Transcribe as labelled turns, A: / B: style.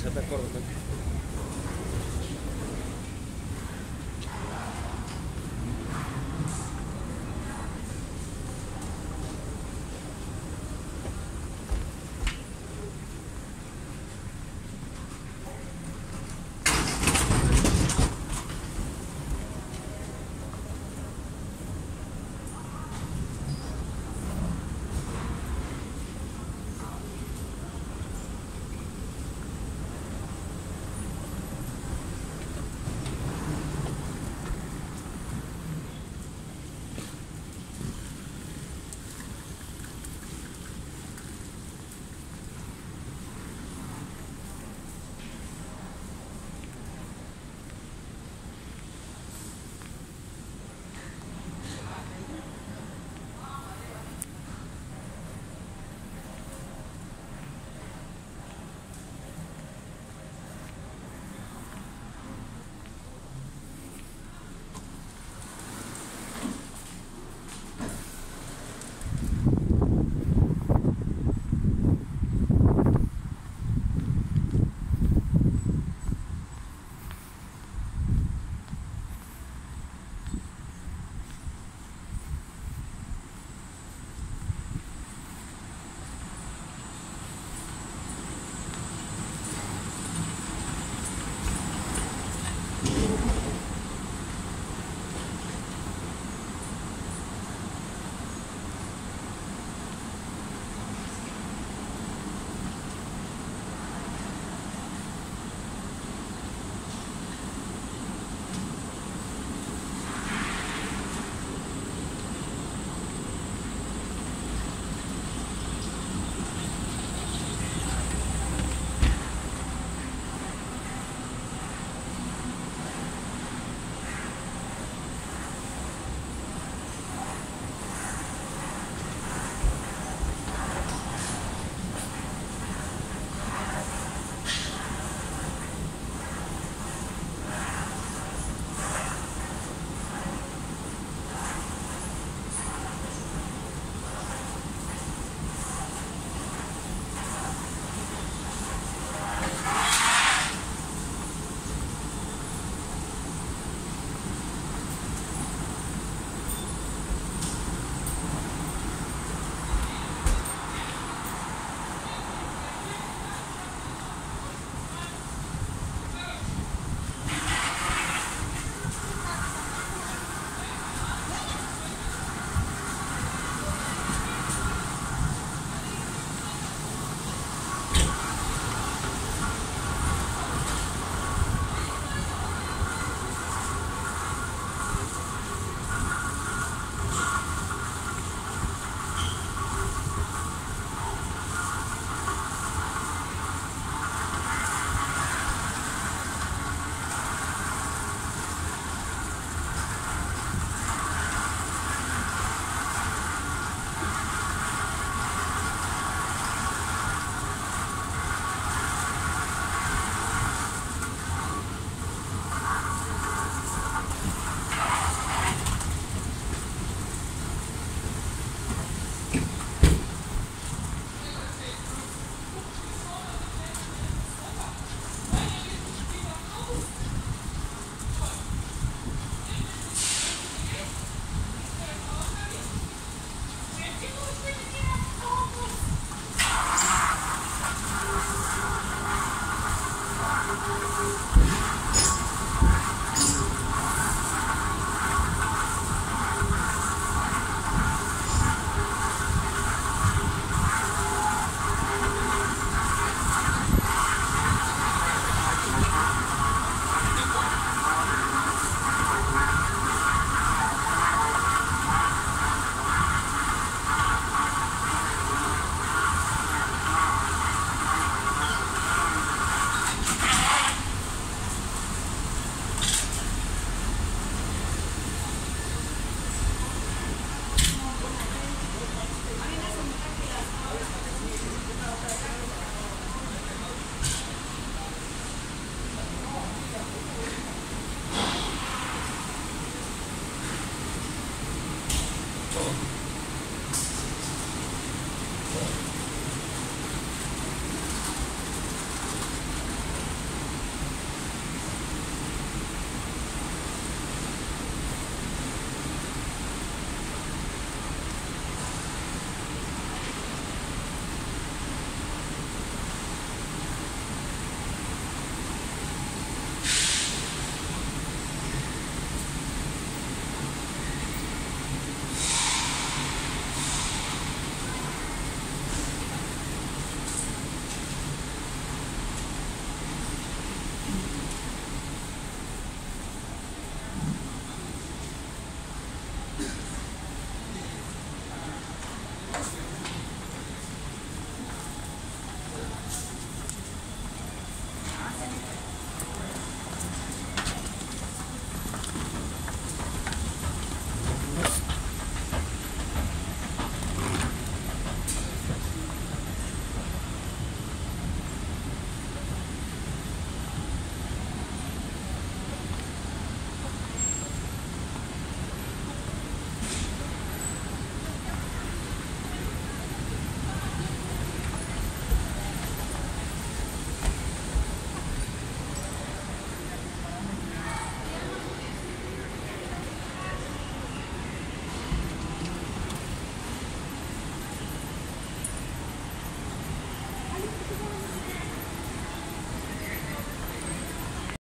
A: está de acordo contigo. É?